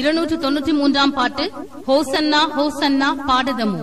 இருநூற்று தொன்னூற்றி மூன்றாம் பாட்டு ஹோசன்னா ஹோசன்னா பாடதமோ.